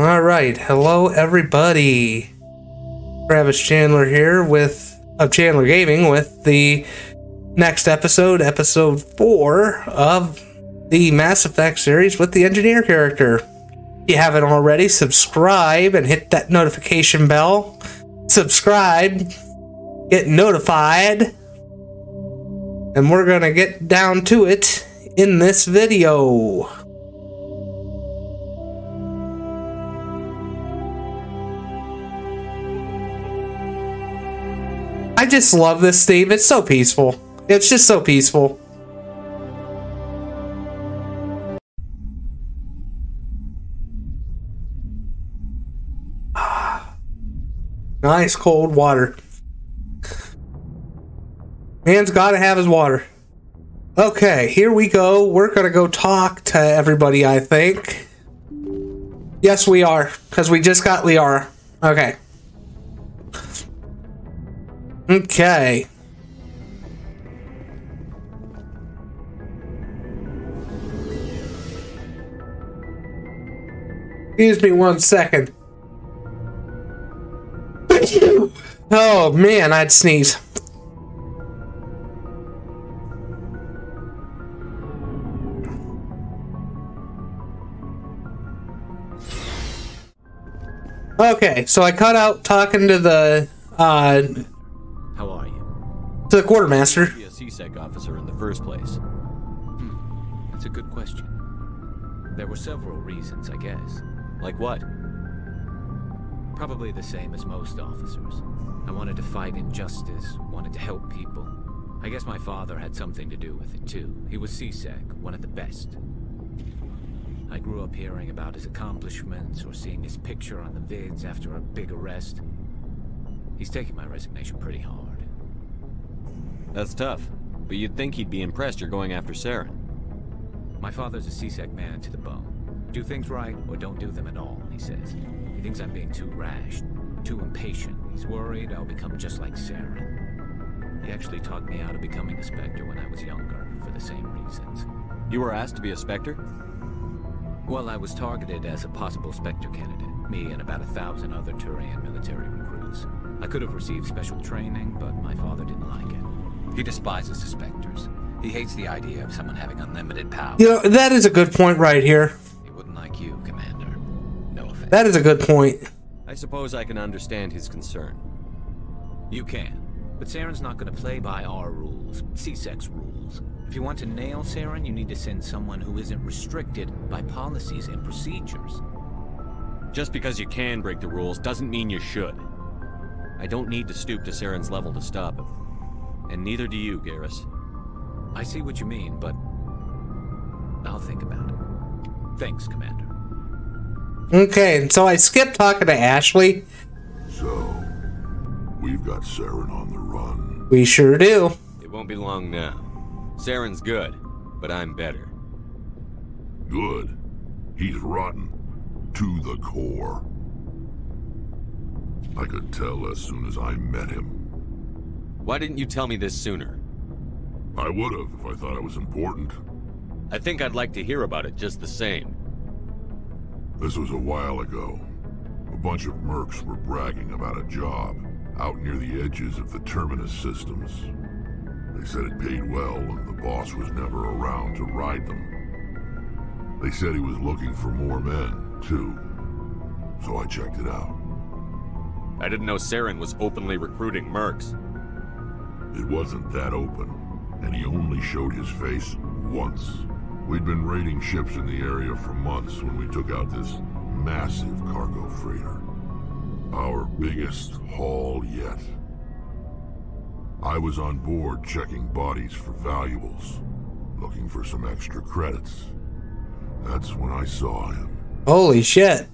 All right, hello everybody. Travis Chandler here with of Chandler Gaming with the next episode, episode four of the Mass Effect series with the engineer character. If you haven't already, subscribe and hit that notification bell. Subscribe, get notified, and we're gonna get down to it in this video. Just love this theme. It's so peaceful. It's just so peaceful. Nice cold water. Man's got to have his water. Okay, here we go. We're to go talk to everybody, I think. Yes, we are, because we just got Liara. Okay. Okay. Excuse me one second. Oh man, I'd sneeze. Okay, so I cut out talking to the uh? To the quartermaster. be a C-Sec officer in the first place? Hmm. That's a good question. There were several reasons, I guess. Like what? Probably the same as most officers. I wanted to fight injustice, wanted to help people. I guess my father had something to do with it too. He was C-Sec, one of the best. I grew up hearing about his accomplishments or seeing his picture on the vids after a big arrest. He's taking my resignation pretty hard. That's tough. But you'd think he'd be impressed you're going after Saren. My father's a C-Sec man to the bone. Do things right or don't do them at all, he says. He thinks I'm being too rash, too impatient. He's worried I'll become just like Saren. He actually talked me out of becoming a Spectre when I was younger, for the same reasons. You were asked to be a Spectre? Well, I was targeted as a possible Spectre candidate, me and about a thousand other Turian military recruits. I could have received special training, but my father didn't like it. He despises the Spectres. He hates the idea of someone having unlimited power. You know, that is a good point right here. He wouldn't like you, Commander. No offense. That is a good point. I suppose I can understand his concern. You can. But Saren's not going to play by our rules, C-Sec's rules. If you want to nail Saren, you need to send someone who isn't restricted by policies and procedures. Just because you can break the rules doesn't mean you should. I don't need to stoop to Saren's level to stop him. And neither do you, Garrus. I see what you mean, but I'll think about it. Thanks, Commander. Okay, so I skipped talking to Ashley. So, we've got Saren on the run. We sure do. It won't be long now. Saren's good, but I'm better. Good. He's rotten. To the core. I could tell as soon as I met him. Why didn't you tell me this sooner? I would have if I thought it was important. I think I'd like to hear about it just the same. This was a while ago. A bunch of mercs were bragging about a job out near the edges of the Terminus systems. They said it paid well and the boss was never around to ride them. They said he was looking for more men, too. So I checked it out. I didn't know Saren was openly recruiting mercs. It wasn't that open, and he only showed his face once. We'd been raiding ships in the area for months when we took out this massive cargo freighter. Our biggest haul yet. I was on board checking bodies for valuables, looking for some extra credits. That's when I saw him. Holy shit.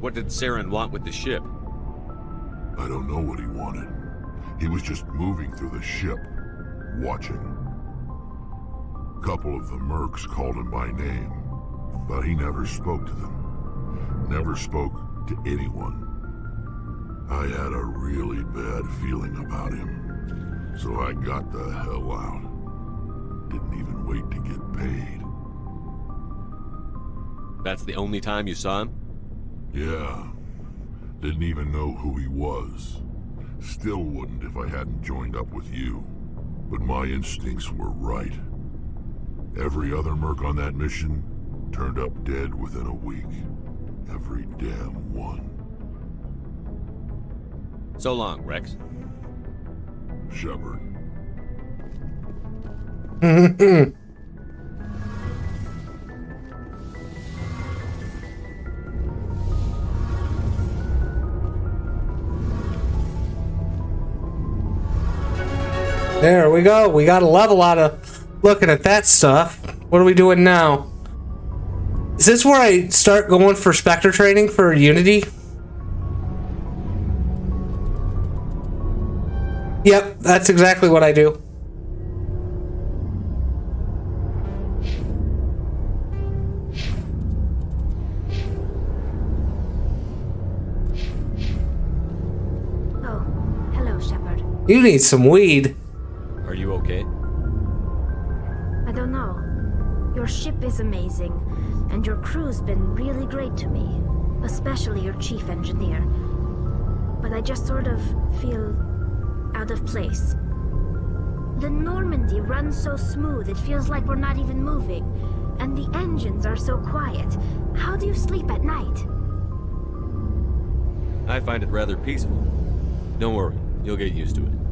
What did Saren want with the ship? I don't know what he wanted. He was just moving through the ship, watching. A couple of the mercs called him by name, but he never spoke to them. Never spoke to anyone. I had a really bad feeling about him, so I got the hell out. Didn't even wait to get paid. That's the only time you saw him? Yeah. Didn't even know who he was. Still wouldn't if I hadn't joined up with you. But my instincts were right. Every other merc on that mission turned up dead within a week. Every damn one. So long, Rex. Shepard. There we go. We got a level out of looking at that stuff. What are we doing now? Is this where I start going for Spectre training for Unity? Yep, that's exactly what I do. Oh, hello, Shepard. You need some weed. You okay? I don't know. Your ship is amazing, and your crew's been really great to me, especially your chief engineer. But I just sort of feel out of place. The Normandy runs so smooth it feels like we're not even moving, and the engines are so quiet. How do you sleep at night? I find it rather peaceful. Don't worry, you'll get used to it.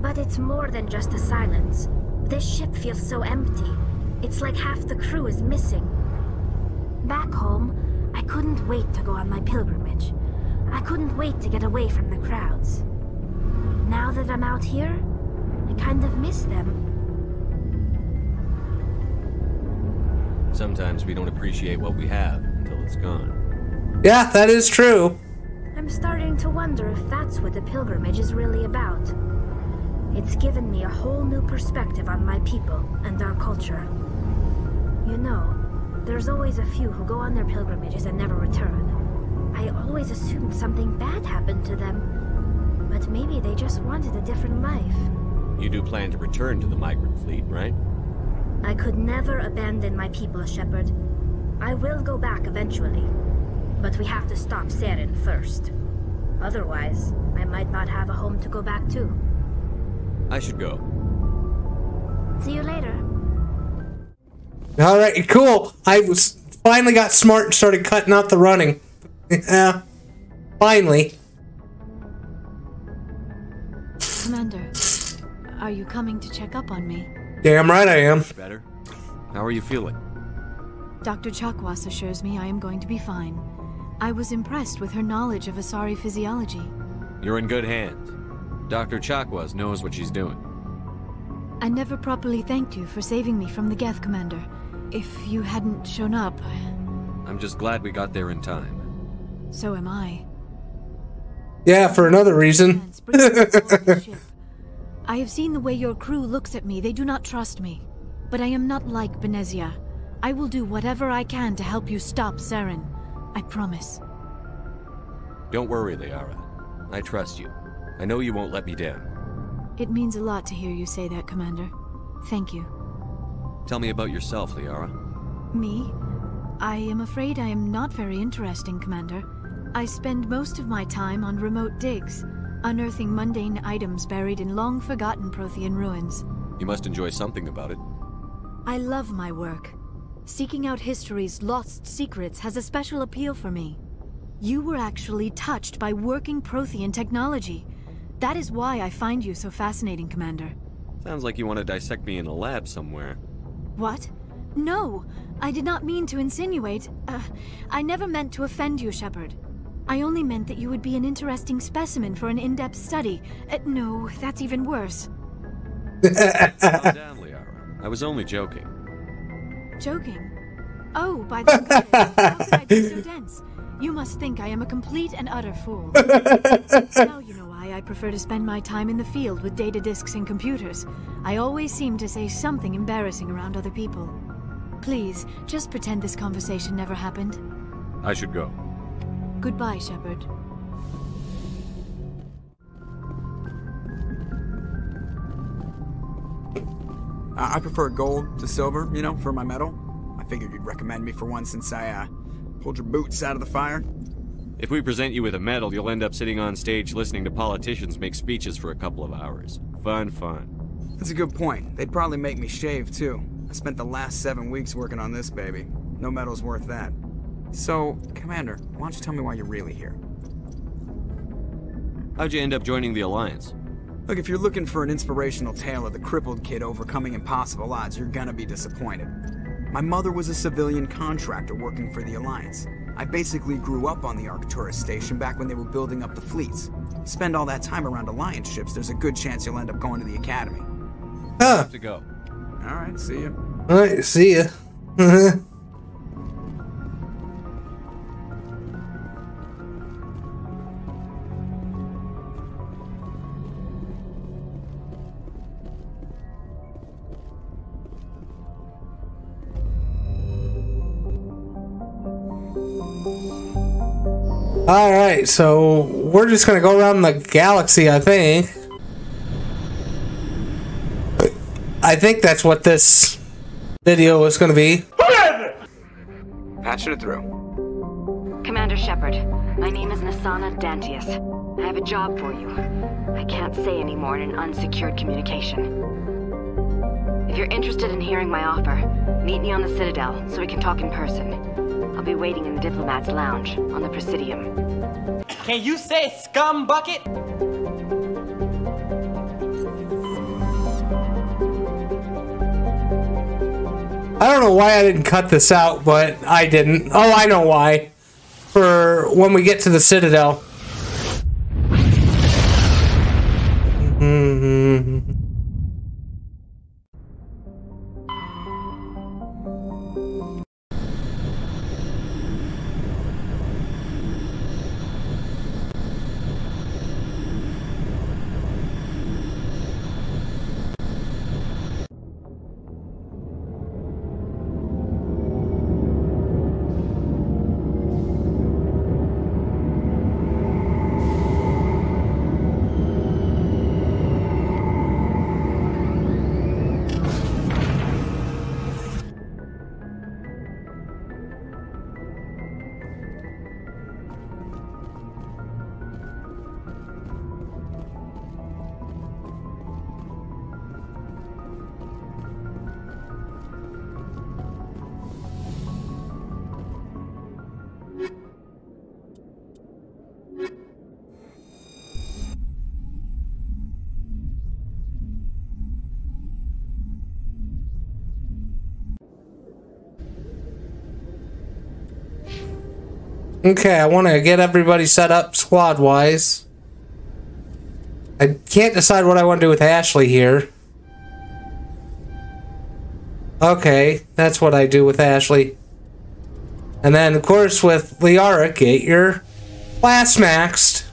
But it's more than just the silence. This ship feels so empty. It's like half the crew is missing. Back home, I couldn't wait to go on my pilgrimage. I couldn't wait to get away from the crowds. Now that I'm out here, I kind of miss them. Sometimes we don't appreciate what we have until it's gone. Yeah, that is true. I'm starting to wonder if that's what the pilgrimage is really about. It's given me a whole new perspective on my people and our culture. You know, there's always a few who go on their pilgrimages and never return. I always assumed something bad happened to them. But maybe they just wanted a different life. You do plan to return to the migrant fleet, right? I could never abandon my people, Shepard. I will go back eventually. But we have to stop Saren first. Otherwise, I might not have a home to go back to. I should go. See you later. All right, cool. I was finally got smart and started cutting out the running. yeah, finally. Commander, are you coming to check up on me? Damn right I am. Better? How are you feeling? Dr. Chakwas assures me I am going to be fine. I was impressed with her knowledge of Asari physiology. You're in good hands. Dr. Chakwas knows what she's doing. I never properly thanked you for saving me from the Geth, Commander. If you hadn't shown up, I'm just glad we got there in time. so am I. Yeah, for another reason. Lance, bring me aboard the ship. I have seen the way your crew looks at me. They do not trust me. But I am not like Benezia. I will do whatever I can to help you stop Saren. I promise. Don't worry, Liara. I trust you. I know you won't let me down. It means a lot to hear you say that, Commander. Thank you. Tell me about yourself, Liara. Me? I am afraid I am not very interesting, Commander. I spend most of my time on remote digs, unearthing mundane items buried in long forgotten Prothean ruins. You must enjoy something about it. I love my work. Seeking out history's lost secrets has a special appeal for me. You were actually touched by working Prothean technology. That is why I find you so fascinating, Commander. Sounds like you want to dissect me in a lab somewhere. What? No, I did not mean to insinuate. Uh, I never meant to offend you, Shepard. I only meant that you would be an interesting specimen for an in-depth study. Uh, no, that's even worse. Calm down, Liara. I was only joking. Joking. Oh, by the way, how could I be so dense? You must think I am a complete and utter fool. now you know why I prefer to spend my time in the field with data disks and computers. I always seem to say something embarrassing around other people. Please, just pretend this conversation never happened. I should go. Goodbye, Shepard. I I prefer gold to silver, you know, for my metal. I figured you'd recommend me for one since I uh, pulled your boots out of the fire. If we present you with a medal, you'll end up sitting on stage listening to politicians make speeches for a couple of hours. Fun, fun. That's a good point. They'd probably make me shave, too. I spent the last seven weeks working on this baby. No medal's worth that. So, Commander, why don't you tell me why you're really here? How'd you end up joining the Alliance? Look, if you're looking for an inspirational tale of the crippled kid overcoming impossible odds, you're gonna be disappointed. My mother was a civilian contractor working for the Alliance. I basically grew up on the Arcturus station back when they were building up the fleets. Spend all that time around Alliance ships, there's a good chance you'll end up going to the Academy. Huh. To go. Alright, see ya. All right, see ya. All right, so we're just gonna go around the galaxy, I think. I think that's what this video is gonna be. Patching it through. Commander Shepard, my name is Nasana Dantius. I have a job for you. I can't say any more in an unsecured communication. If you're interested in hearing my offer, meet me on the Citadel so we can talk in person. I'll be waiting in the Diplomat's Lounge on the Presidium. Can you say scum bucket? I don't know why I didn't cut this out, but I didn't. Oh, I know why. For when we get to the Citadel. Mm-hmm. Okay, I want to get everybody set up squad wise. I can't decide what I want to do with Ashley here. Okay, that's what I do with Ashley. And then, of course, with Liara, get your class maxed.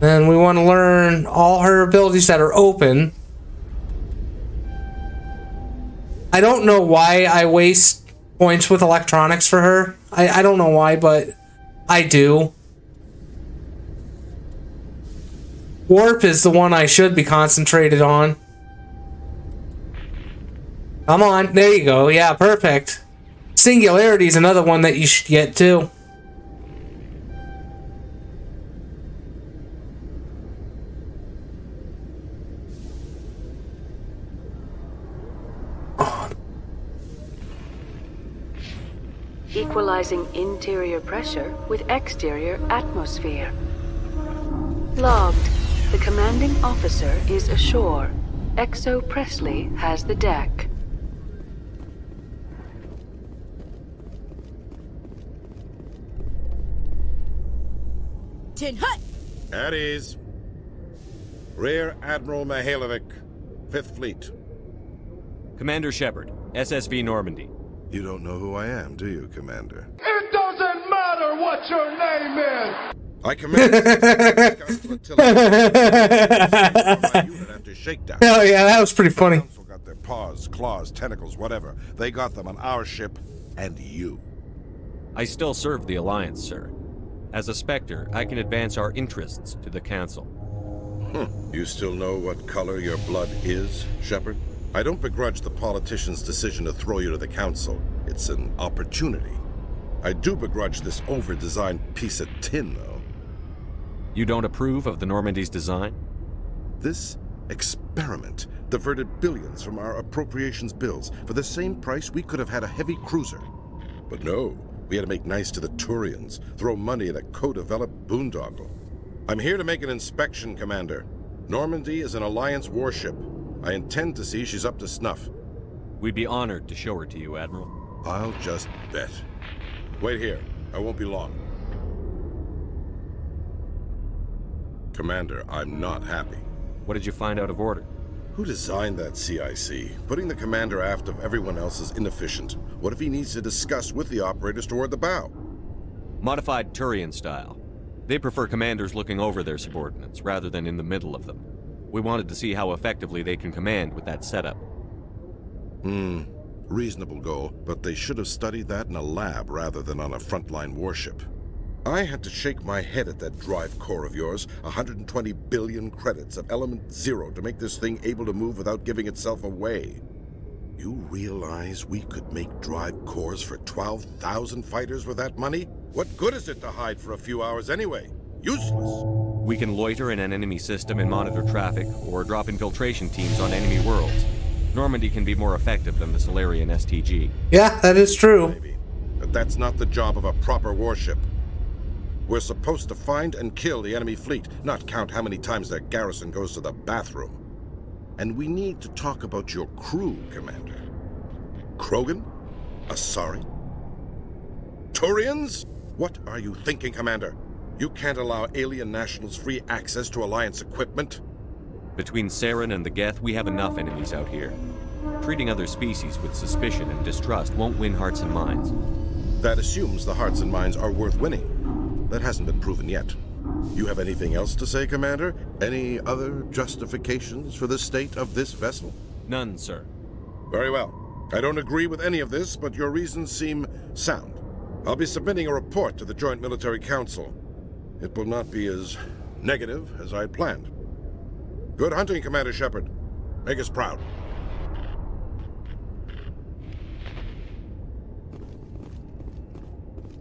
Then we want to learn all her abilities that are open. I don't know why I waste points with electronics for her. I, I don't know why, but I do. Warp is the one I should be concentrated on. Come on, there you go. Yeah, perfect. Singularity is another one that you should get too. Equalizing interior pressure with exterior atmosphere. Logged. The commanding officer is ashore. XO Pressly has the deck. Tin Hut! At ease. Rear Admiral Mihailovic, Fifth Fleet. Commander Shepard, SSV Normandy. You don't know who I am, do you, Commander? It doesn't matter what your name is! I command the flotilla. My unit after shakedown. Oh yeah, that was pretty funny. Council got their paws, claws, tentacles, whatever. They got them on our ship and you. I still serve the Alliance, sir. As a Spectre, I can advance our interests to the Council. Hmm. You still know what color your blood is, Shepard? I don't begrudge the politician's decision to throw you to the Council. It's an opportunity. I do begrudge this over-designed piece of tin, though. You don't approve of the Normandy's design? This experiment diverted billions from our appropriations bills. For the same price, we could have had a heavy cruiser. But no, we had to make nice to the Turians, throw money at a co-developed boondoggle. I'm here to make an inspection, Commander. Normandy is an Alliance warship. I intend to see she's up to snuff. We'd be honored to show her to you, Admiral. I'll just bet. Wait here. I won't be long. Commander, I'm not happy. What did you find out of order? Who designed that CIC? Putting the commander aft of everyone else is inefficient. What if he needs to discuss with the operators toward the bow? Modified Turian style. They prefer commanders looking over their subordinates, rather than in the middle of them. We wanted to see how effectively they can command with that setup. Hmm. Reasonable goal, but they should have studied that in a lab rather than on a frontline warship. I had to shake my head at that drive core of yours. 120 billion credits of element zero to make this thing able to move without giving itself away. You realize we could make drive cores for 12,000 fighters with that money? What good is it to hide for a few hours anyway? Useless. We can loiter in an enemy system and monitor traffic, or drop infiltration teams on enemy worlds. Normandy can be more effective than the Salarian STG. Yeah, that is true. Maybe. But that's not the job of a proper warship. We're supposed to find and kill the enemy fleet, not count how many times their garrison goes to the bathroom. And we need to talk about your crew, Commander. Krogan? Asari? Turians? What are you thinking, Commander? You can't allow alien nationals free access to Alliance equipment? Between Saren and the Geth, we have enough enemies out here. Treating other species with suspicion and distrust won't win hearts and minds. That assumes the hearts and minds are worth winning. That hasn't been proven yet. You have anything else to say, Commander? Any other justifications for the state of this vessel? None, sir. Very well. I don't agree with any of this, but your reasons seem sound. I'll be submitting a report to the Joint Military Council. It will not be as negative as I planned. Good hunting, Commander Shepard. Make us proud.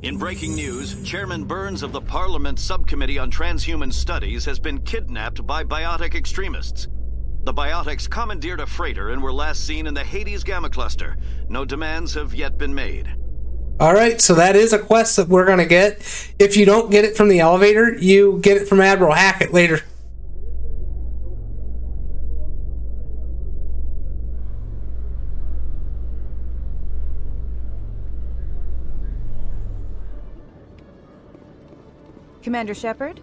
In breaking news, Chairman Burns of the Parliament Subcommittee on Transhuman Studies has been kidnapped by biotic extremists. The biotics commandeered a freighter and were last seen in the Hades Gamma Cluster. No demands have yet been made. All right, so that is a quest that we're going to get. If you don't get it from the elevator, you get it from Admiral Hackett later. Commander Shepard?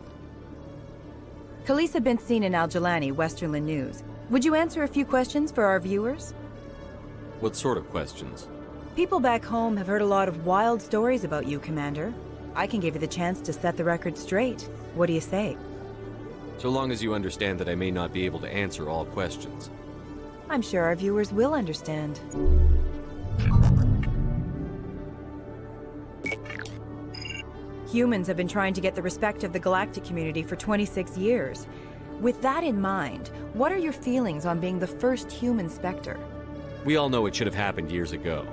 Khalisah bint Sinan al-Jalani, Westerland News. Would you answer a few questions for our viewers? What sort of questions? People back home have heard a lot of wild stories about you, Commander. I can give you the chance to set the record straight. What do you say? So long as you understand that I may not be able to answer all questions. I'm sure our viewers will understand. Humans have been trying to get the respect of the galactic community for 26 years. With that in mind, what are your feelings on being the first human Spectre? We all know it should have happened years ago.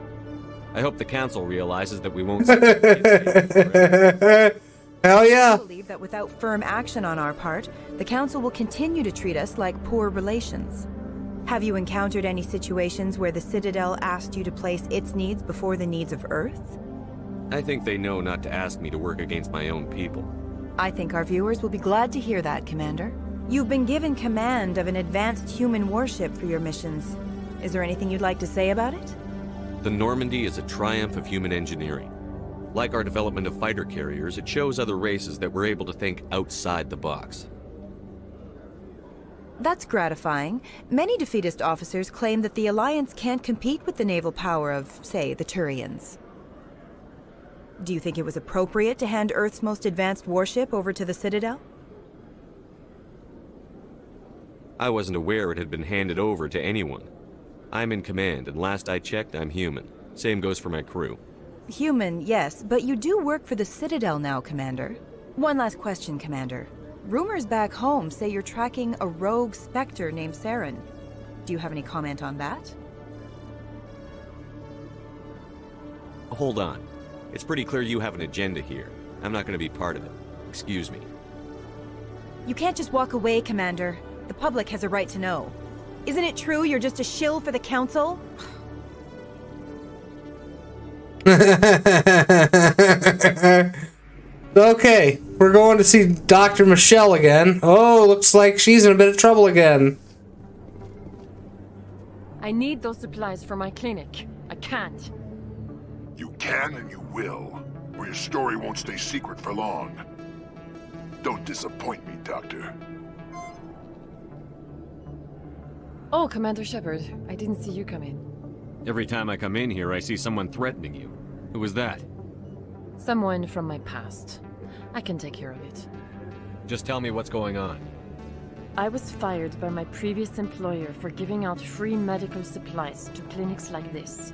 I hope the Council realizes that we won't... Hell yeah! I believe that without firm action on our part, the Council will continue to treat us like poor relations. Have you encountered any situations where the Citadel asked you to place its needs before the needs of Earth? I think they know not to ask me to work against my own people. I think our viewers will be glad to hear that, Commander. You've been given command of an advanced human warship for your missions. Is there anything you'd like to say about it? The Normandy is a triumph of human engineering. Like our development of fighter carriers, it shows other races that we're able to think outside the box. That's gratifying. Many defeatist officers claim that the Alliance can't compete with the naval power of, say, the Turians. Do you think it was appropriate to hand Earth's most advanced warship over to the Citadel? I wasn't aware it had been handed over to anyone. I'm in command, and last I checked, I'm human. Same goes for my crew. Human, yes, but you do work for the Citadel now, Commander. One last question, Commander. Rumors back home say you're tracking a rogue Spectre named Saren. Do you have any comment on that? Hold on. It's pretty clear you have an agenda here. I'm not going to be part of it. Excuse me. You can't just walk away, Commander. The public has a right to know. Isn't it true you're just a shill for the Council? okay, we're going to see Dr. Michel again. Oh, looks like she's in a bit of trouble again. I need those supplies for my clinic. I can't. You can and you will, or your story won't stay secret for long. Don't disappoint me, Doctor. Oh, Commander Shepard, I didn't see you come in. Every time I come in here, I see someone threatening you. Who was that? Someone from my past. I can take care of it. Just tell me what's going on. I was fired by my previous employer for giving out free medical supplies to clinics like this.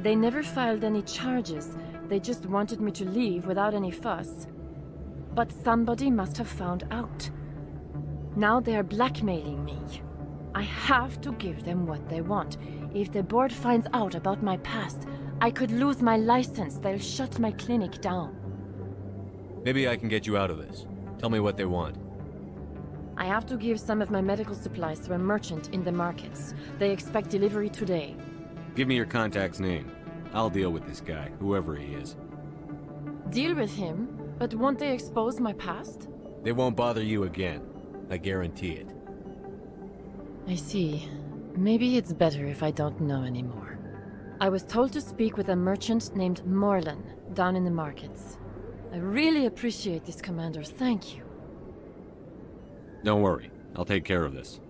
They never filed any charges, they just wanted me to leave without any fuss. But somebody must have found out. Now they are blackmailing me. I have to give them what they want. If the board finds out about my past, I could lose my license. They'll shut my clinic down. Maybe I can get you out of this. Tell me what they want. I have to give some of my medical supplies to a merchant in the markets. They expect delivery today. Give me your contact's name. I'll deal with this guy, whoever he is. Deal with him? But won't they expose my past? They won't bother you again. I guarantee it. I see. Maybe it's better if I don't know anymore. I was told to speak with a merchant named Morlan, down in the markets. I really appreciate this, Commander. Thank you. Don't worry. I'll take care of this.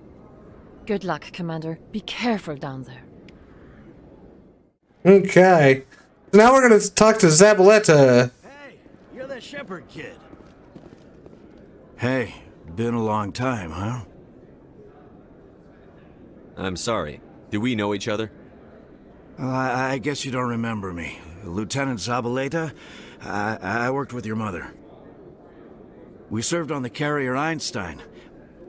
Good luck, Commander. Be careful down there. Okay. Now we're going to talk to Zabaleta. Hey, you're the Shepard kid. Hey, been a long time, huh? I'm sorry. Do we know each other? Well, I, I guess you don't remember me. Lieutenant Zabaleta? I, I worked with your mother. We served on the carrier Einstein.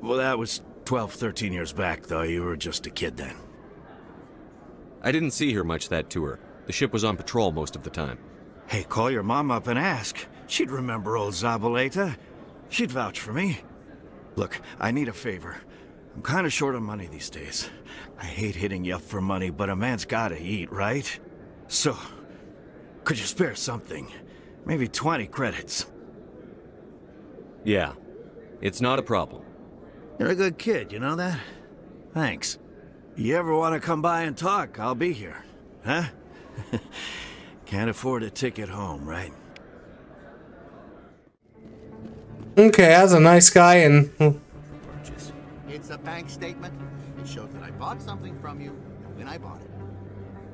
Well, that was 12, 13 years back, though. You were just a kid then. I didn't see her much that tour. The ship was on patrol most of the time. Hey, call your mom up and ask. She'd remember old Zabaleta. She'd vouch for me. Look, I need a favor. I'm kind of short on money these days. I hate hitting you up for money, but a man's gotta eat, right? So, could you spare something? Maybe 20 credits. Yeah. It's not a problem. You're a good kid, you know that? Thanks. You ever want to come by and talk, I'll be here. Huh? Can't afford a ticket home, right? Okay, as a nice guy and It's a bank statement. It shows that I bought something from you and when I bought it.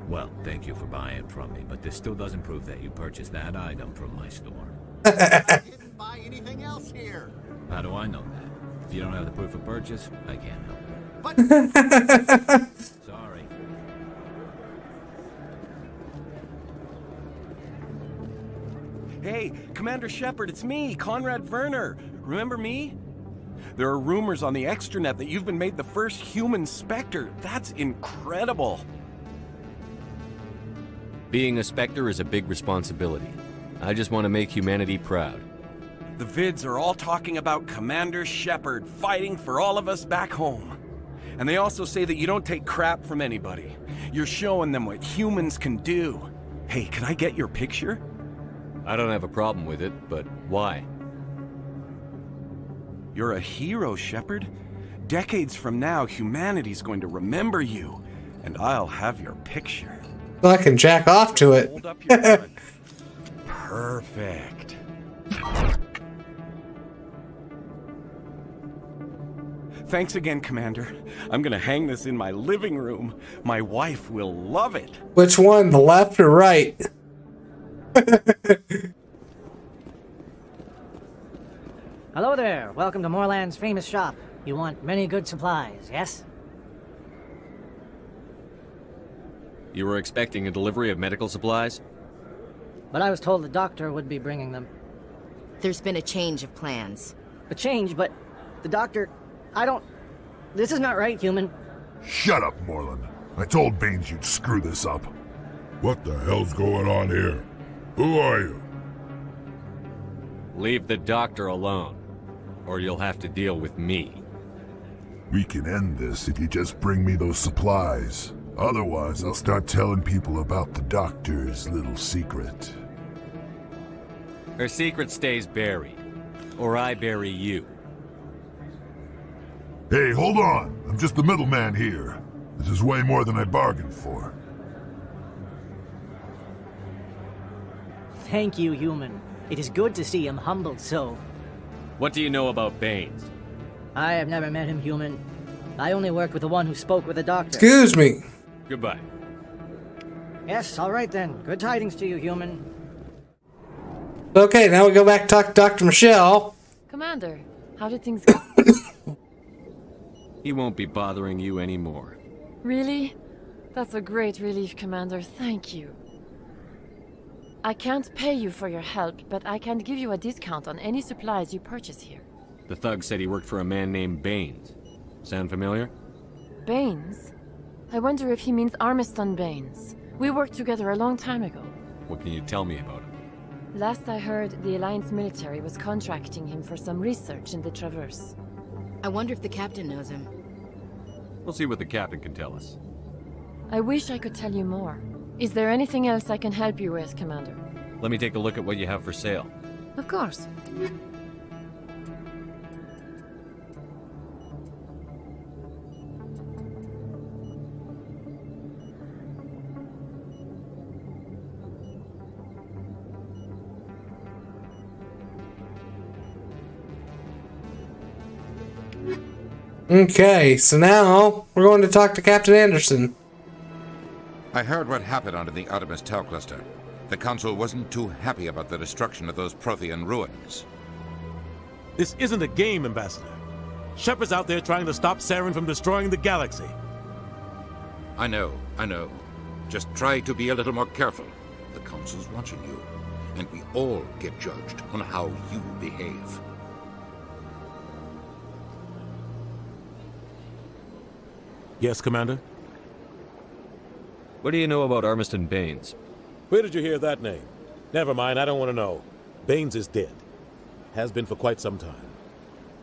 Well, thank you for buying it from me, but this still doesn't prove that you purchased that item from my store. I didn't buy anything else here. How do I know that? If you don't have the proof of purchase, I can't help you. But Sorry. Hey, Commander Shepard, it's me, Conrad Werner. Remember me? There are rumors on the extranet that you've been made the first human Spectre. That's incredible. Being a Spectre is a big responsibility. I just want to make humanity proud. The vids are all talking about Commander Shepard fighting for all of us back home. And they also say that you don't take crap from anybody. You're showing them what humans can do. Hey, can I get your picture? I don't have a problem with it, but why? You're a hero, Shepard. Decades from now, humanity's going to remember you, and I'll have your picture. I can jack off to it. Hold up your gun. Perfect. Thanks again, Commander. I'm gonna hang this in my living room. My wife will love it. Which one, the left or right? Hello there. Welcome to Morlan's famous shop. You want many good supplies, yes? You were expecting a delivery of medical supplies? But I was told the doctor would be bringing them. There's been a change of plans. A change, but the doctor... I don't... This is not right, human. Shut up, Morlan. I told Baines you'd screw this up. What the hell's going on here? Who are you? Leave the doctor alone, or you'll have to deal with me. We can end this if you just bring me those supplies. Otherwise, I'll start telling people about the doctor's little secret. Her secret stays buried, or I bury you. Hey, hold on. I'm just the middleman here. This is way more than I bargained for. Thank you, human. It is good to see him humbled so. What do you know about Baines? I have never met him, human. I only worked with the one who spoke with the doctor. Excuse me. Goodbye. Yes, all right then. Good tidings to you, human. Okay, now we go back to talk to Dr. Michel. Commander, how did things go? He won't be bothering you anymore. really? That's a great relief, Commander. Thank you. I can't pay you for your help, but I can give you a discount on any supplies you purchase here. The thug said he worked for a man named Baines. Sound familiar? Baines? I wonder if he means Armiston Baines. We worked together a long time ago. What can you tell me about him? Last I heard, the Alliance military was contracting him for some research in the Traverse. I wonder if the captain knows him. We'll see what the captain can tell us. I wish I could tell you more. Is there anything else I can help you with, Commander? Let me take a look at what you have for sale. Of course. Okay, so now we're going to talk to Captain Anderson. I heard what happened under the Artemis Tau Cluster. The Council wasn't too happy about the destruction of those Prothean ruins. This isn't a game, Ambassador. Shepard's out there trying to stop Saren from destroying the galaxy. I know, I know. Just try to be a little more careful. The Council's watching you, and we all get judged on how you behave. Yes, Commander? What do you know about Armiston Baines? Where did you hear that name? Never mind, I don't want to know. Baines is dead. Has been for quite some time.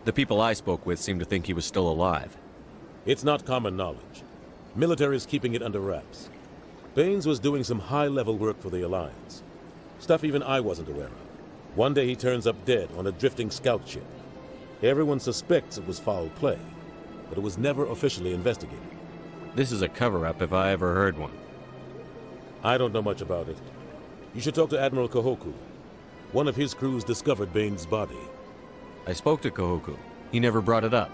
The people I spoke with seem to think he was still alive. It's not common knowledge. Military is keeping it under wraps. Baines was doing some high-level work for the Alliance. Stuff even I wasn't aware of. One day he turns up dead on a drifting scout ship. Everyone suspects it was foul play, but it was never officially investigated. This is a cover-up if I ever heard one. I don't know much about it. You should talk to Admiral Kahoku. One of his crews discovered Baines' body. I spoke to Kahoku. He never brought it up.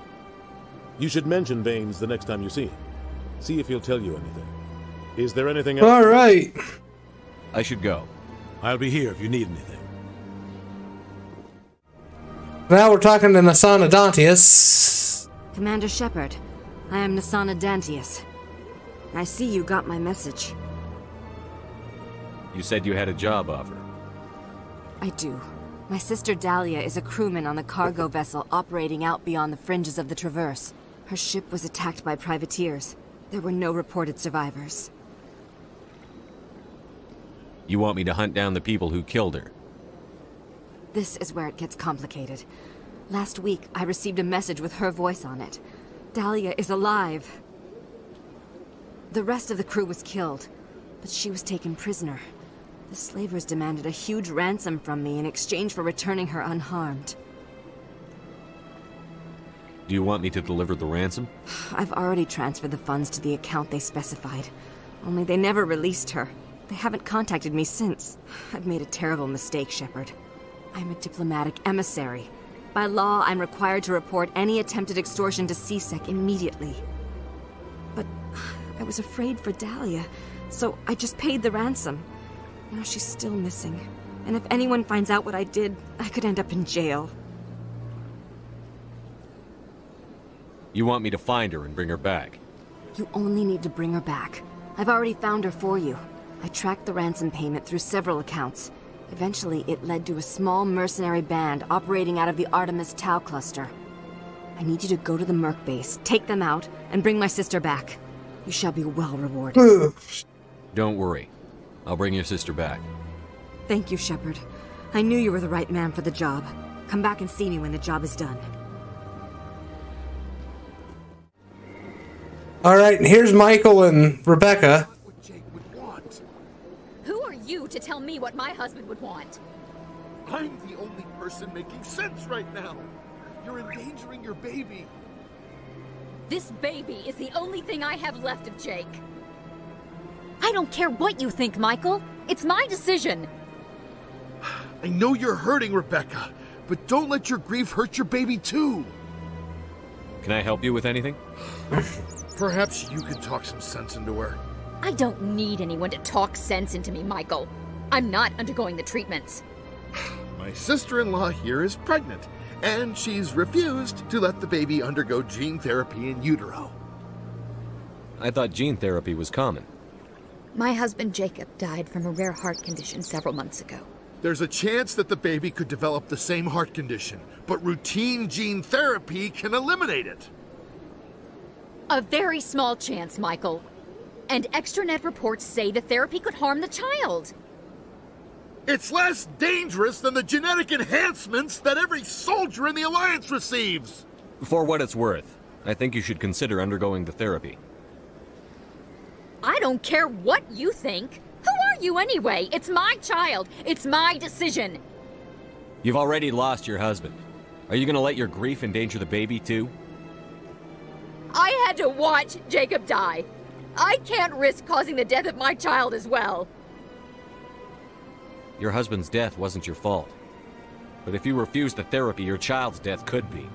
You should mention Baines the next time you see him. See if he'll tell you anything. Is there anything else? All right. I should go. I'll be here if you need anything. Now we're talking to Nasana Dantius. Commander Shepard, I am Nasana Dantius. I see you got my message. You said you had a job offer. I do. My sister Dahlia is a crewman on the cargo vessel operating out beyond the fringes of the Traverse. Her ship was attacked by privateers. There were no reported survivors. You want me to hunt down the people who killed her? This is where it gets complicated. Last week, I received a message with her voice on it. Dahlia is alive. The rest of the crew was killed, but she was taken prisoner. The slavers demanded a huge ransom from me in exchange for returning her unharmed. Do you want me to deliver the ransom? I've already transferred the funds to the account they specified. Only they never released her. They haven't contacted me since. I've made a terrible mistake, Shepard. I'm a diplomatic emissary. By law, I'm required to report any attempted extortion to C-Sec immediately. But I was afraid for Dahlia, so I just paid the ransom. Now she's still missing. And if anyone finds out what I did, I could end up in jail. You want me to find her and bring her back? You only need to bring her back. I've already found her for you. I tracked the ransom payment through several accounts. Eventually, it led to a small mercenary band operating out of the Artemis Tau cluster. I need you to go to the Merc base, take them out, and bring my sister back. You shall be well rewarded. Don't worry. I'll bring your sister back. Thank you, Shepard. I knew you were the right man for the job. Come back and see me when the job is done. All right, and here's Michael and Rebecca. Who are you to tell me what my husband would want? I'm the only person making sense right now. You're endangering your baby. This baby is the only thing I have left of Jake. I don't care what you think, Michael. It's my decision. I know you're hurting, Rebecca, but don't let your grief hurt your baby too. Can I help you with anything? Perhaps you could talk some sense into her. I don't need anyone to talk sense into me, Michael. I'm not undergoing the treatments. My sister-in-law here is pregnant, and she's refused to let the baby undergo gene therapy in utero. I thought gene therapy was common. My husband Jacob died from a rare heart condition several months ago. There's a chance that the baby could develop the same heart condition, but routine gene therapy can eliminate it. A very small chance, Michael. And extranet reports say the therapy could harm the child. It's less dangerous than the genetic enhancements that every soldier in the Alliance receives. For what it's worth, I think you should consider undergoing the therapy. I don't care what you think. Who are you anyway? It's my child. It's my decision. You've already lost your husband. Are you gonna let your grief endanger the baby too? I had to watch Jacob die. I can't risk causing the death of my child as well. Your husband's death wasn't your fault. But if you refuse the therapy, your child's death could be.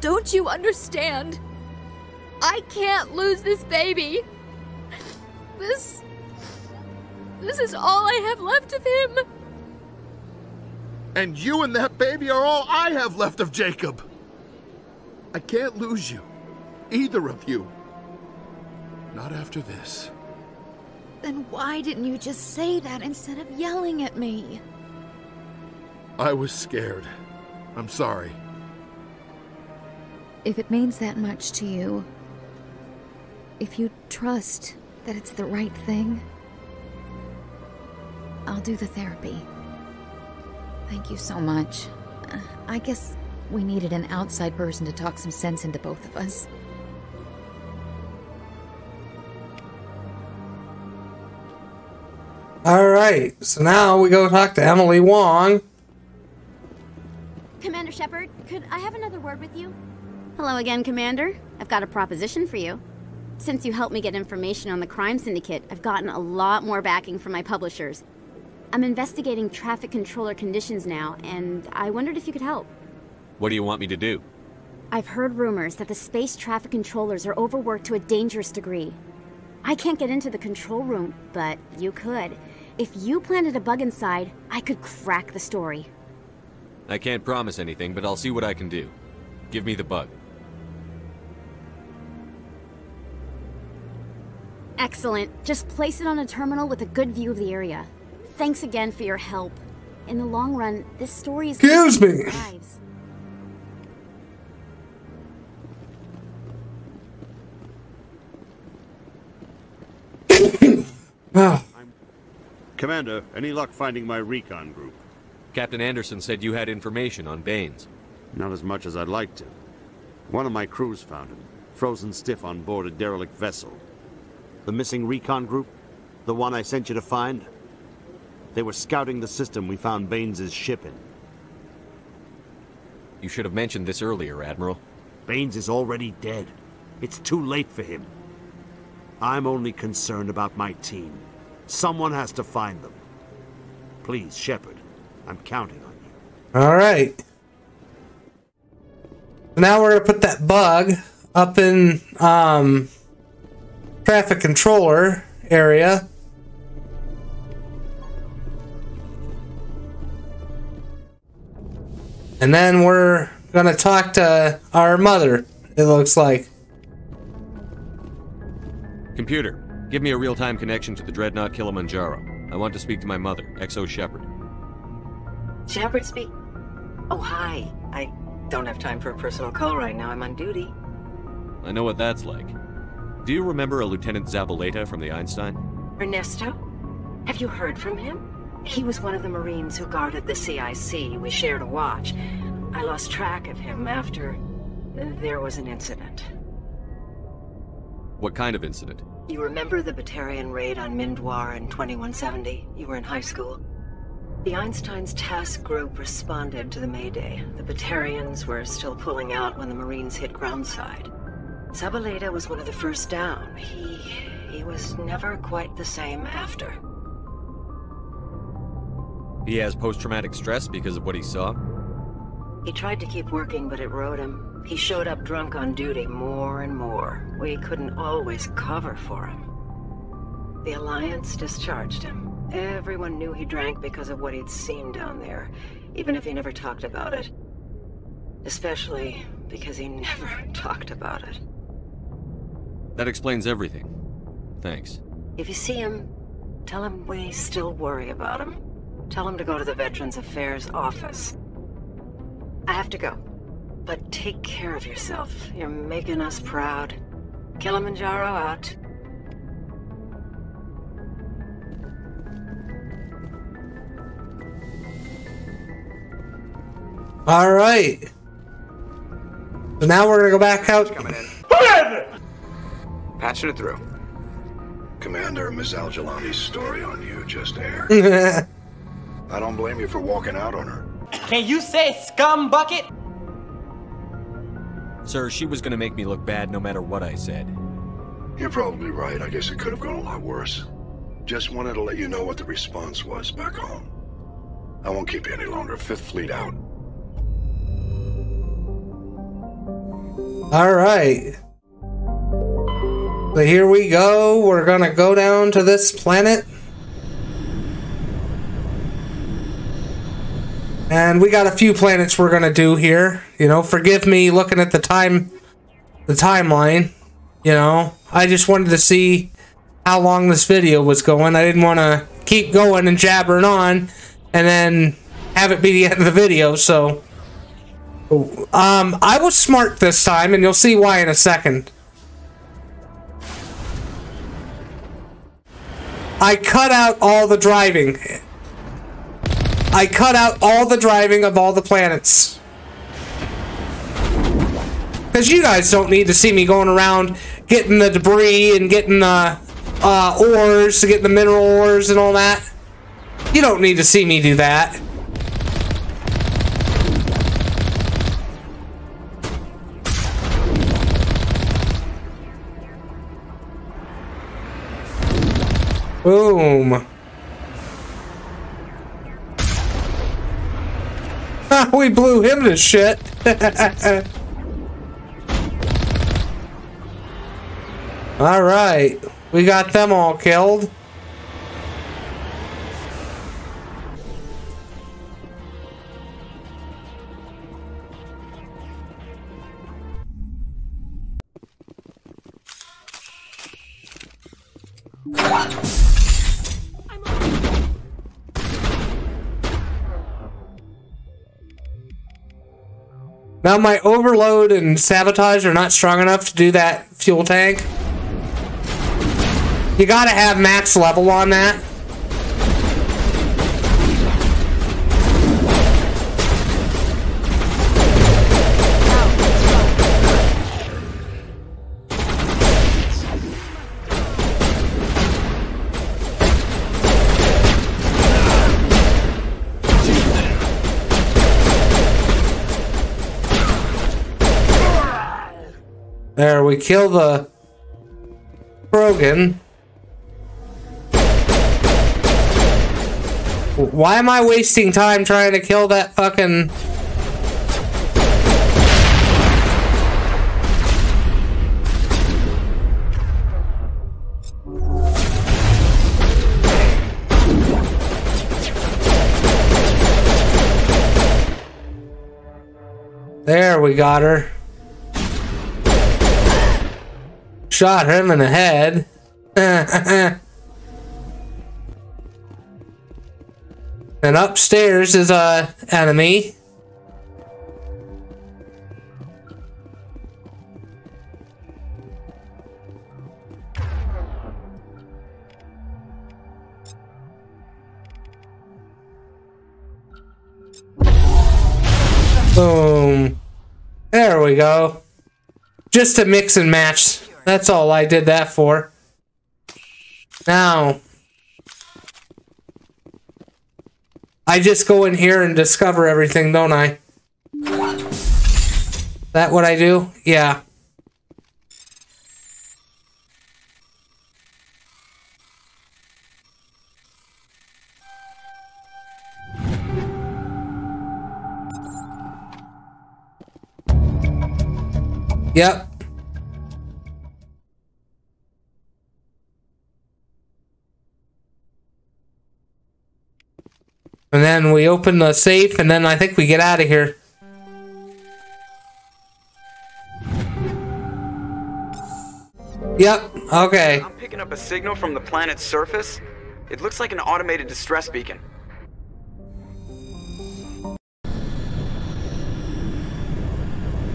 Don't you understand? I can't lose this baby. This. This is all I have left of him. And you and that baby are all I have left of Jacob. I can't lose you. Either of you. Not after this. Then why didn't you just say that instead of yelling at me? I was scared. I'm sorry. If it means that much to you, if you trust that it's the right thing, I'll do the therapy. Thank you so much. Uh, I guess we needed an outside person to talk some sense into both of us. All right, so now we go talk to Emily Wong. Commander Shepard, could I have another word with you? Hello again, Commander. I've got a proposition for you. Since you helped me get information on the crime syndicate, I've gotten a lot more backing from my publishers. I'm investigating traffic controller conditions now, and I wondered if you could help. What do you want me to do? I've heard rumors that the space traffic controllers are overworked to a dangerous degree. I can't get into the control room, but you could. If you planted a bug inside, I could crack the story. I can't promise anything, but I'll see what I can do. Give me the bug. Excellent. Just place it on a terminal with a good view of the area. Thanks again for your help. In the long run, this story is Excuse me. lives. Ah, Commander, any luck finding my recon group? Captain Anderson said you had information on Baines. Not as much as I'd like to. One of my crews found him, frozen stiff on board a derelict vessel. The missing recon group? The one I sent you to find? They were scouting the system we found Baines' ship in. You should have mentioned this earlier, Admiral. Baines is already dead. It's too late for him. I'm only concerned about my team. Someone has to find them. Please, Shepard, I'm counting on you. all right. Now we're gonna put that bug up in um traffic controller area. And then we're gonna talk to our mother, it looks like. Computer, give me a real-time connection to the Dreadnought Kilimanjaro. I want to speak to my mother, XO Shepard. Shepard speak. Oh, hi. I don't have time for a personal call right now. I'm on duty. I know what that's like. Do you remember a Lieutenant Zabaleta from the Einstein? Ernesto? Have you heard from him? He was one of the Marines who guarded the CIC. We shared a watch. I lost track of him after there was an incident. What kind of incident? You remember the Batarian raid on Mindoir in 2170? You were in high school. The Einstein's task group responded to the Mayday. The Batarians were still pulling out when the Marines hit groundside. Zabaleta was one of the first down. He... he was never quite the same after. He has post-traumatic stress because of what he saw? He tried to keep working, but it rode him. He showed up drunk on duty more and more. We couldn't always cover for him. The Alliance discharged him. Everyone knew he drank because of what he'd seen down there, even if he never talked about it. Especially because he never talked about it. That explains everything. Thanks. If you see him, tell him we still worry about him. Tell him to go to the Veterans Affairs office. I have to go. But take care of yourself. You're making us proud. Kilimanjaro out. All right. So now we're gonna go back out. Coming in. Patching it through. Commander, Ms. Al-Jilani's story on you just aired. I don't blame you for walking out on her. Can you say scum bucket? Sir, she was gonna make me look bad no matter what I said. You're probably right. I guess it could have gone a lot worse. Just wanted to let you know what the response was back home. I won't keep you any longer. Fifth Fleet out. All right. So here we go. We're gonna go down to this planet. And we got a few planets we're gonna do here. You know, forgive me looking at the time, the timeline. You know, I just wanted to see how long this video was going. I didn't want to keep going and jabbering on, and then have it be the end of the video. So, um, I was smart this time, and you'll see why in a second. I cut out all the driving. I cut out all the driving of all the planets. Because you guys don't need to see me going around getting the debris and getting the uh, ores, getting the mineral ores and all that. You don't need to see me do that. Boom. Ah, we blew him to shit. all right. We got them all killed. Now my overload and sabotage are not strong enough to do that fuel tank. You gotta have max level on that. There, we kill the Krogan. Why am I wasting time trying to kill that fucking... There, we got her. shot him in the head. and upstairs is a enemy. Boom. There we go. Just to mix and match that's all I did that for. Now, I just go in here and discover everything, don't I? That what I do? Yeah. Yep. And then we open the safe, and then I think we get out of here. Yep, okay. I'm picking up a signal from the planet's surface. It looks like an automated distress beacon.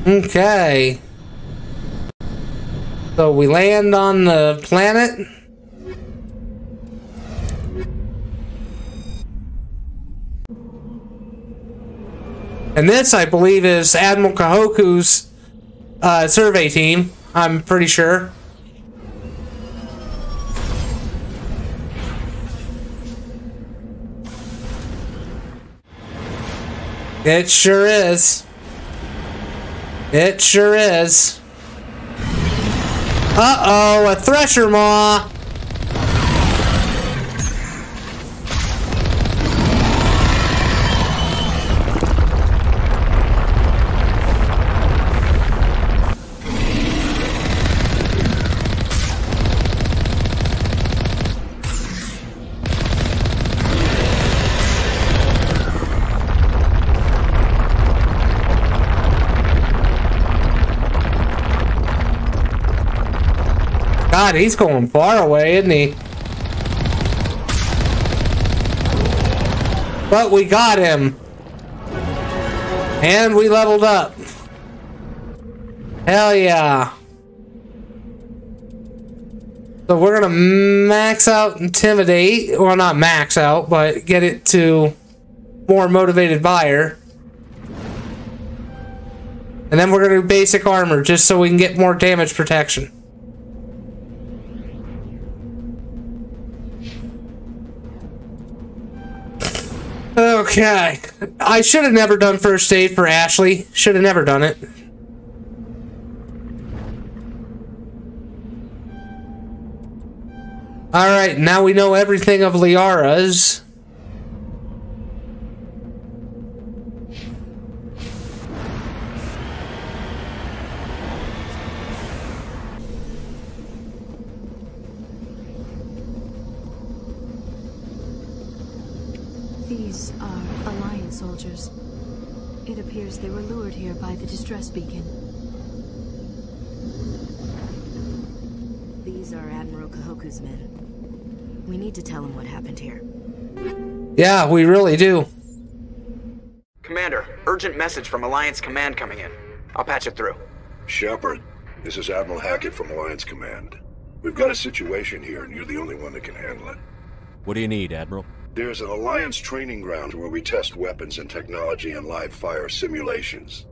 Okay. So we land on the planet. And this, I believe, is Admiral Kahoku's uh, survey team. I'm pretty sure. It sure is. It sure is. Uh-oh, a thresher maw. God, he's going far away, isn't he? But we got him. And we leveled up. Hell yeah. So we're gonna max out Intimidate. Well, not max out, but get it to more motivated buyer. And then we're gonna do basic armor just so we can get more damage protection. Okay. I should have never done first aid for Ashley. Should have never done it. Alright, now we know everything of Liara's. These are Alliance soldiers. It appears they were lured here by the distress beacon. These are Admiral Kahoku's men. We need to tell him what happened here. Yeah, we really do. Commander, urgent message from Alliance Command coming in. I'll patch it through. Shepard, this is Admiral Hackett from Alliance Command. We've got a situation here, and you're the only one that can handle it. What do you need, Admiral? There's an Alliance training ground where we test weapons and technology in live fire simulations.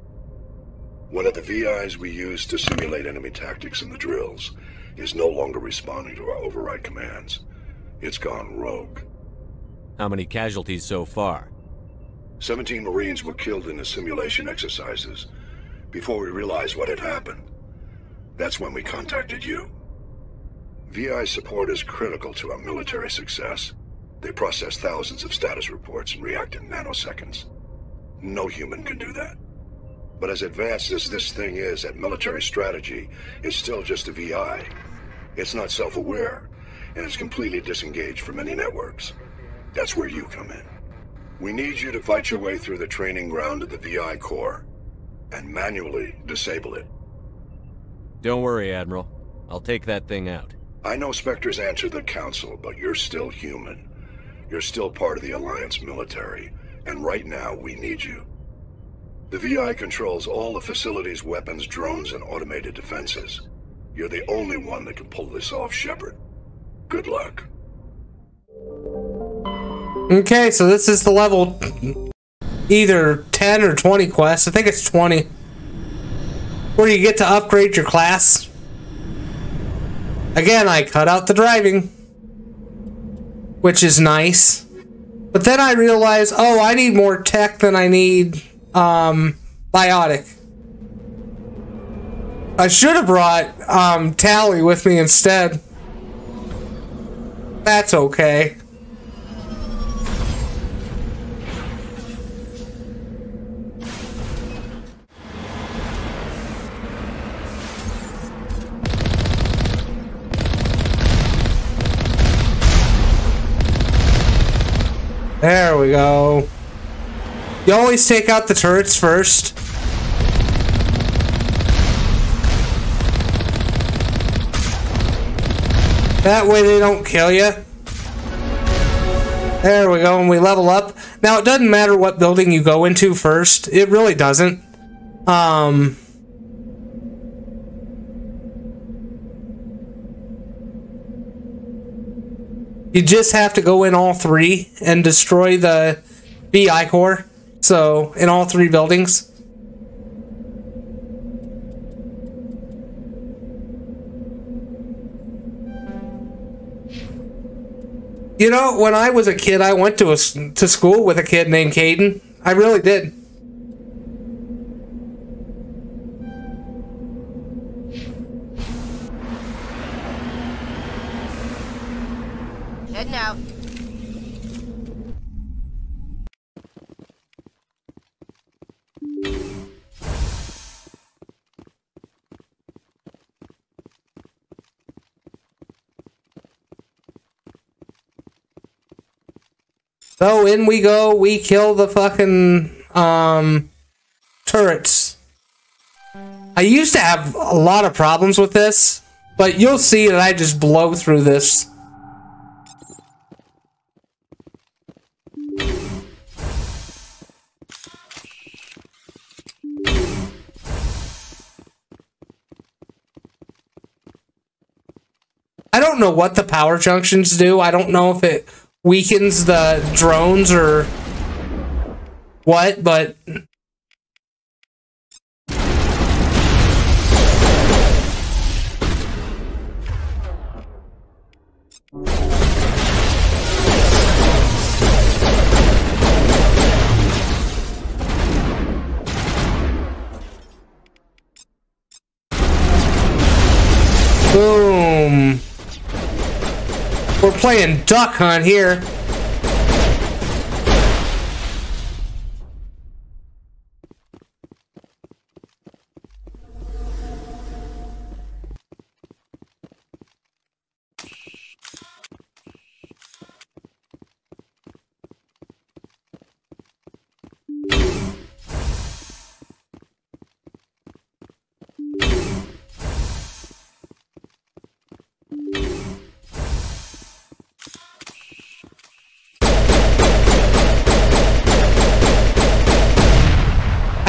One of the VIs we use to simulate enemy tactics in the drills is no longer responding to our override commands. It's gone rogue. How many casualties so far? 17 Marines were killed in the simulation exercises before we realized what had happened. That's when we contacted you. VI support is critical to our military success. They process thousands of status reports and react in nanoseconds. No human can do that. But as advanced as this thing is at military strategy, it's still just a VI. It's not self-aware, and it's completely disengaged from any networks. That's where you come in. We need you to fight your way through the training ground of the VI core, and manually disable it. Don't worry, Admiral. I'll take that thing out. I know Spectres answer the Council, but you're still human. You're still part of the Alliance military, and right now we need you. The VI controls all the facility's weapons, drones, and automated defenses. You're the only one that can pull this off, Shepard. Good luck. Okay, so this is the level. either 10 or 20 quests. I think it's 20. Where you get to upgrade your class. Again, I cut out the driving, which is nice. But then I realized, oh, I need more tech than I need um, biotic. I should have brought um, Tali with me instead. That's okay. There we go. You always take out the turrets first. That way they don't kill you. There we go, and we level up. Now, it doesn't matter what building you go into first. It really doesn't. Um... You just have to go in all three and destroy the VI core. So, in all three buildings. You know, when I was a kid, I went to a, to school with a kid named Caden. I really did. So in we go. We kill the fucking um turrets. I used to have a lot of problems with this, but you'll see that I just blow through this. I don't know what the power junctions do. I don't know if it weakens the drones or what, but Boom. We're playing Duck Hunt here.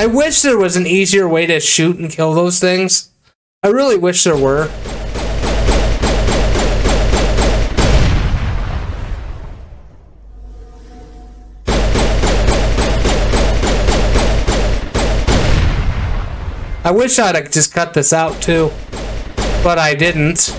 I wish there was an easier way to shoot and kill those things. I really wish there were. I wish I'd just cut this out too, but I didn't.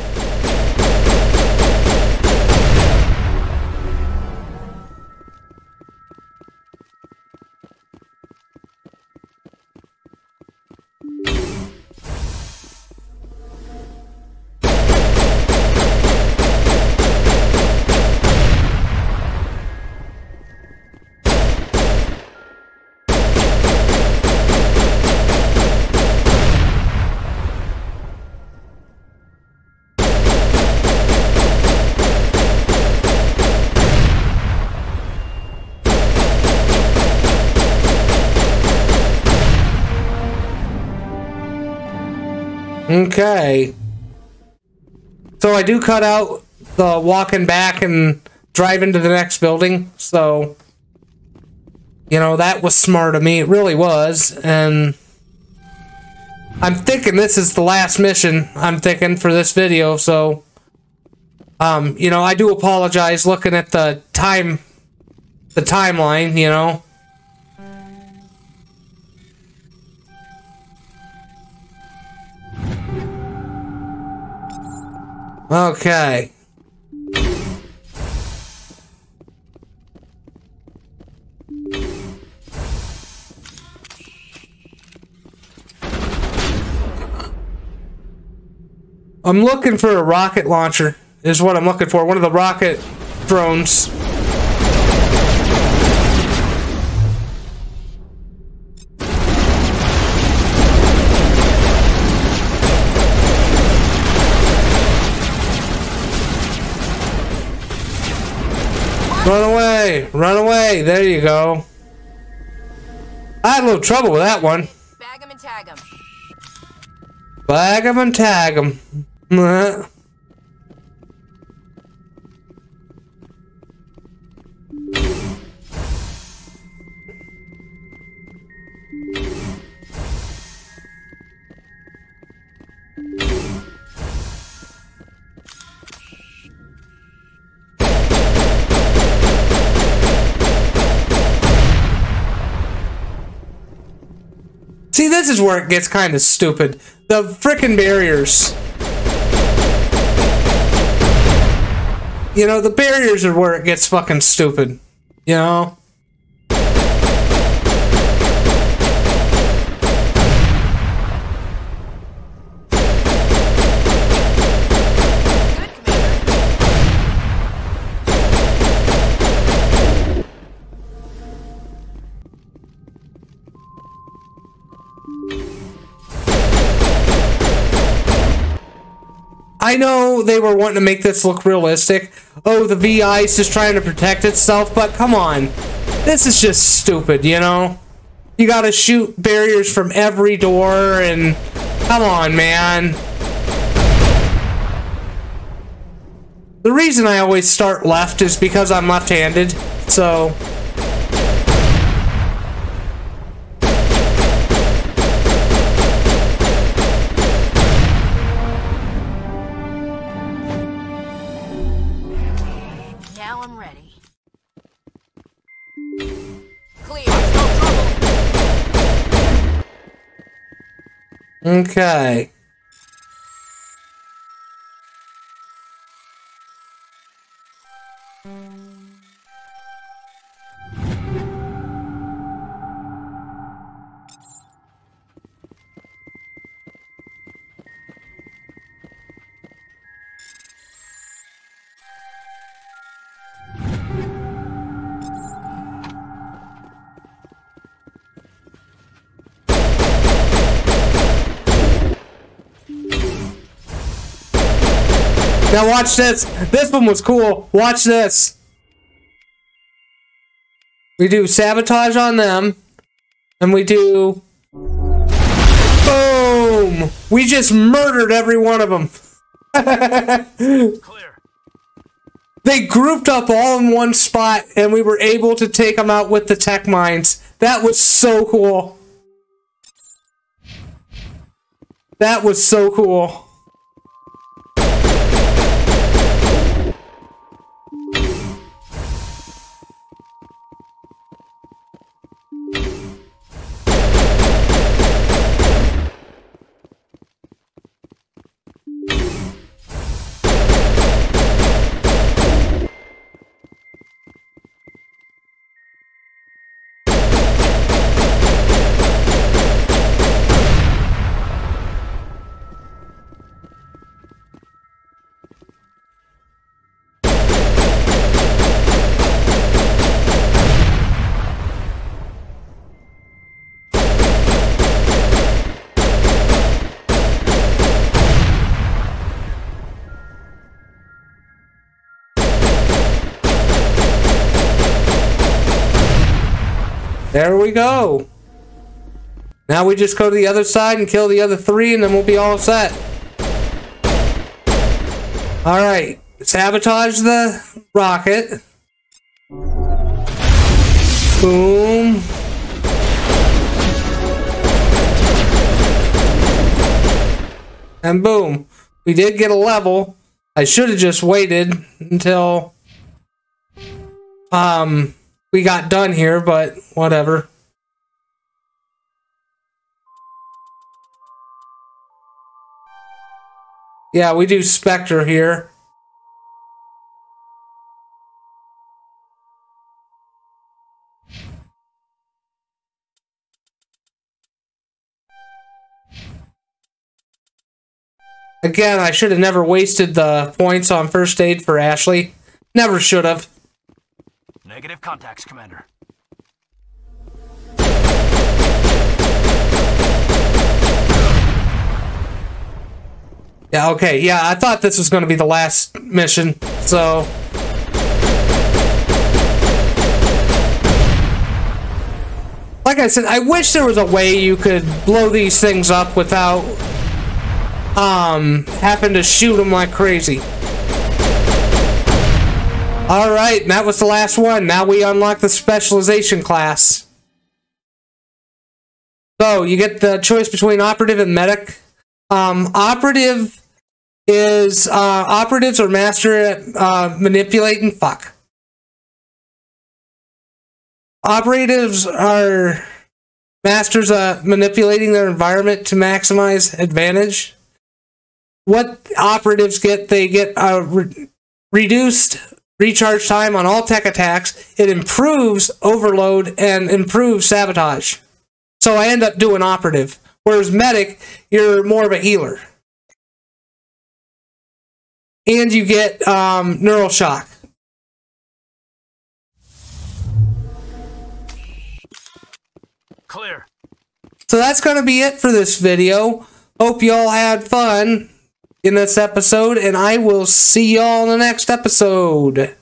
Okay. So I do cut out the walking back and driving to the next building. So, you know, that was smart of me. It really was. And I'm thinking this is the last mission I'm thinking for this video. So, um, you know, I do apologize looking at the time, the timeline, you know. Okay. I'm looking for a rocket launcher, is what I'm looking for. One of the rocket drones. Run away! Run away! There you go. I had a little trouble with that one. Bag him and tag him. Bag 'em and tag 'em. This is where it gets kind of stupid. The frickin' barriers. You know, the barriers are where it gets fucking stupid. You know? I know they were wanting to make this look realistic. Oh, the VI is just trying to protect itself, but come on. This is just stupid, you know? You gotta shoot barriers from every door and... Come on, man. The reason I always start left is because I'm left-handed, so... Okay. Now watch this. This one was cool. Watch this. We do sabotage on them. And we do... Boom! We just murdered every one of them. They grouped up all in one spot and we were able to take them out with the tech mines. That was so cool. That was so cool. Go. Now we just go to the other side and kill the other three, and then we'll be all set. All right, sabotage the rocket. Boom. And boom. We did get a level. I should have just waited until um we got done here, but whatever. Yeah, we do Spectre here. Again, I should have never wasted the points on first aid for Ashley. Never should have. Negative contacts, Commander. Yeah, okay. Yeah, I thought this was going to be the last mission. So, like I said, I wish there was a way you could blow these things up without um having to shoot them like crazy. All right, that was the last one. Now we unlock the specialization class. So you get the choice between operative and medic. Um, operative is uh, operatives are master at uh, manipulating. Fuck. Operatives are masters at manipulating their environment to maximize advantage. What operatives get, they get a re- reduced recharge time on all tech attacks. It improves overload and improves sabotage. So I end up doing operative. Whereas medic, you're more of a healer. And you get um, neural shock. Clear. So that's going to be it for this video. Hope you all had fun in this episode, and I will see y'all in the next episode.